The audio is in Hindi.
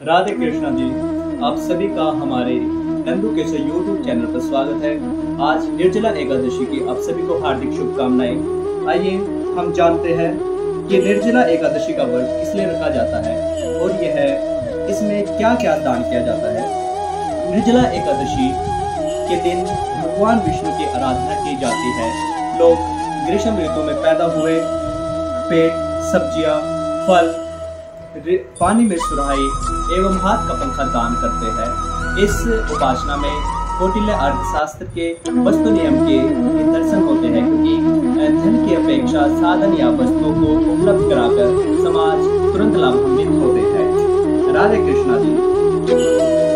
राधे कृष्णा जी, आप सभी का हमारे नंदू के यूट्यूब चैनल पर स्वागत है। आज निर्जला एकादशी की आप सभी को हार्दिक शुभकामनाएँ। आइए, हम जानते हैं कि निर्जला एकादशी का व्रत किस लिए रखा जाता है और यह है इसमें क्या क्या दान किया जाता है। निर्जला एकादशी के दिन भगवान विष्णु की आराधना की जाती है। लोग ग्रीष्म ऋतु में पैदा हुए पेड़ सब्ज़ियाँ, फल पानी में सुराही एवं हाथ का पंखा दान करते हैं। इस उपासना में कौटिल्य अर्थशास्त्र के वस्तु नियम के दर्शन होते हैं क्योंकि धन की अपेक्षा साधन या वस्तुओं को उपलब्ध कराकर समाज तुरंत लाभान्वित होते हैं। राधे कृष्णा जी।